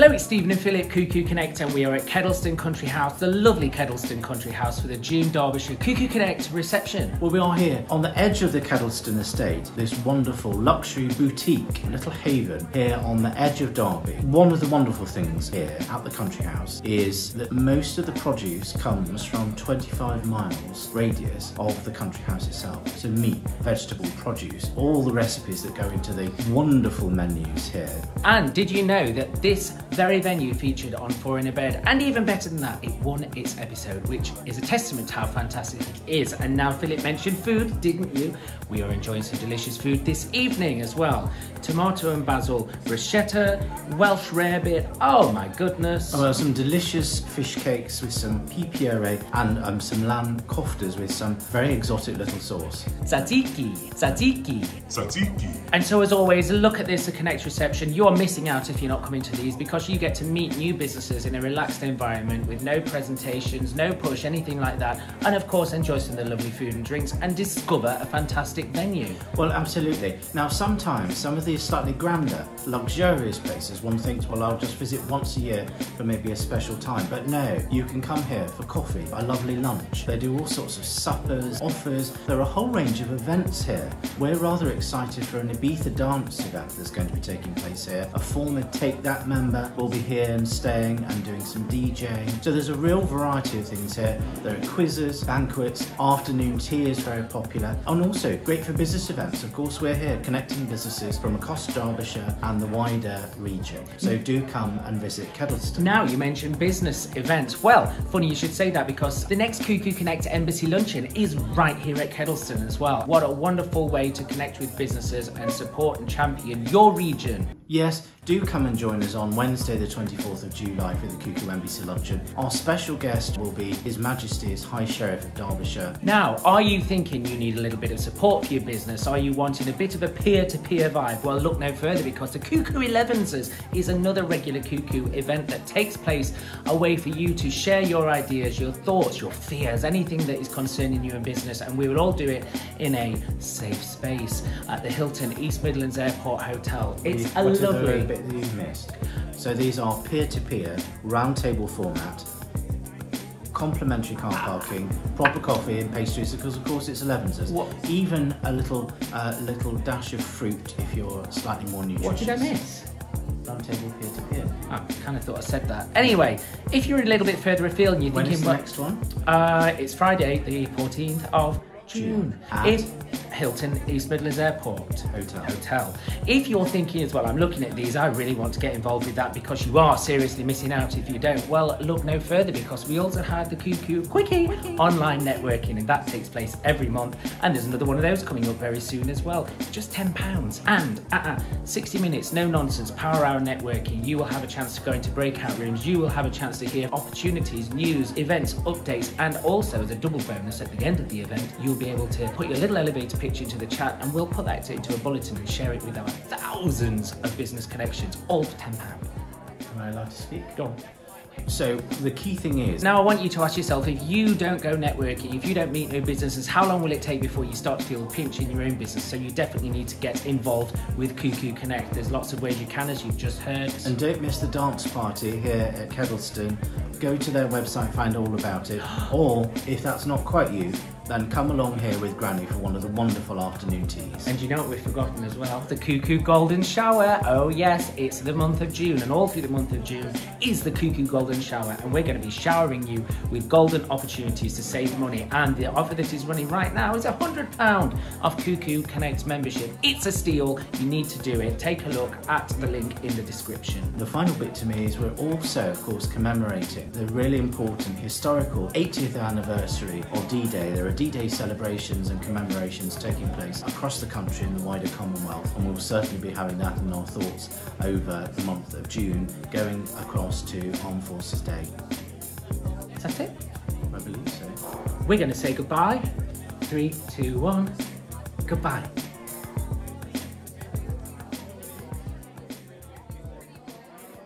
Hello, it's Stephen and Philip, KuKu Connect, and we are at Kedleston Country House, the lovely Kedleston Country House, for the June Derbyshire KuKu Connect reception. Well, we are here on the edge of the Kedleston estate, this wonderful luxury boutique, little haven here on the edge of Derby. One of the wonderful things here at the Country House is that most of the produce comes from 25 miles radius of the Country House itself. So meat, vegetable, produce, all the recipes that go into the wonderful menus here. And did you know that this very venue featured on Four in a Bed, and even better than that, it won its episode, which is a testament to how fantastic it is. And now Philip mentioned food, didn't you? We are enjoying some delicious food this evening as well. Tomato and basil bruschetta, Welsh rarebit, oh my goodness. Well, some delicious fish cakes with some pea puree and um, some lamb koftas with some very exotic little sauce. Tzatziki, tzatziki. Tzatziki. And so as always, look at this, the Connect reception. You are missing out if you're not coming to these because you get to meet new businesses in a relaxed environment with no presentations, no push, anything like that. And of course, enjoy some of the lovely food and drinks and discover a fantastic venue. Well, absolutely. Now, sometimes some of these slightly grander, luxurious places, one thinks, well, I'll just visit once a year for maybe a special time. But no, you can come here for coffee, a lovely lunch. They do all sorts of suppers, offers. There are a whole range of events here. We're rather excited for an Ibiza dance event that's going to be taking place here. A former Take That member will be here and staying and doing some DJing. So there's a real variety of things here. There are quizzes, banquets, afternoon tea is very popular, and also great for business events. Of course, we're here connecting businesses from across Derbyshire and the wider region. So do come and visit Kedleston. Now you mentioned business events. Well, funny you should say that because the next KuKu Connect Embassy Luncheon is right here at Kedleston as well. What a wonderful way to connect with businesses and support and champion your region. Yes, do come and join us on Wednesday, the 24th of July for the KuKu Luncheon. Our special guest will be His Majesty's High Sheriff of Derbyshire. Now, are you thinking you need a little bit of support for your business? Are you wanting a bit of a peer-to-peer vibe? Well, look no further because the KuKu 11s is another regular KuKu event that takes place a way for you to share your ideas, your thoughts, your fears, anything that is concerning you in business. And we will all do it in a safe space at the Hilton East Midlands Airport Hotel. It's We've a lovely... bit that you've missed. So these are peer-to-peer, roundtable format, complimentary car parking, proper coffee and pastries because of course it's 11s. What? Even a little uh, little dash of fruit if you're slightly more nutritious. What did I miss? Roundtable peer-to-peer. I kind of thought I said that. Anyway, if you're a little bit further afield and you're When is thinking, the well, next one? Uh, it's Friday, the 14th of June. June. At? If Hilton East Midlands Airport Hotel. Hotel. If you're thinking as well, I'm looking at these, I really want to get involved with that because you are seriously missing out if you don't. Well, look no further because we also had the KuKu Quickie, online networking and that takes place every month. And there's another one of those coming up very soon as well. It's just £10. And uh-uh, 60 minutes, no nonsense, power hour networking. You will have a chance to go into breakout rooms. You will have a chance to hear opportunities, news, events, updates, and also as a double bonus at the end of the event, you'll be able to put your little elevator pitch into the chat and we'll put that into a bulletin and share it with our thousands of business connections, all for £10. Am I allowed to speak? Go on. So the key thing is Now I want you to ask yourself, if you don't go networking, if you don't meet new businesses, how long will it take before you start to feel the pinch in your own business? So you definitely need to get involved with KuKu Connect. There's lots of ways you can, as you've just heard. And don't miss the dance party here at Kedleston. Go to their website, find all about it. Or if that's not quite you, then come along here with Granny for one of the wonderful afternoon teas. And you know what we've forgotten as well? The KuKu Golden Shower. Oh yes, it's the month of June and all through the month of June is the KuKu Golden Shower and we're going to be showering you with golden opportunities to save money and the offer that is running right now is a £100 off KuKu Connect membership. It's a steal, you need to do it. Take a look at the link in the description. The final bit to me is we're also, of course, commemorating the really important historical 80th anniversary of D-Day. There are D-Day celebrations and commemorations taking place across the country and the wider Commonwealth, and we'll certainly be having that in our thoughts over the month of June, going across to Armed Forces Day. Is that it? I believe so. We're going to say goodbye. Three, two, one. Goodbye.